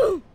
Ooh.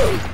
Woo!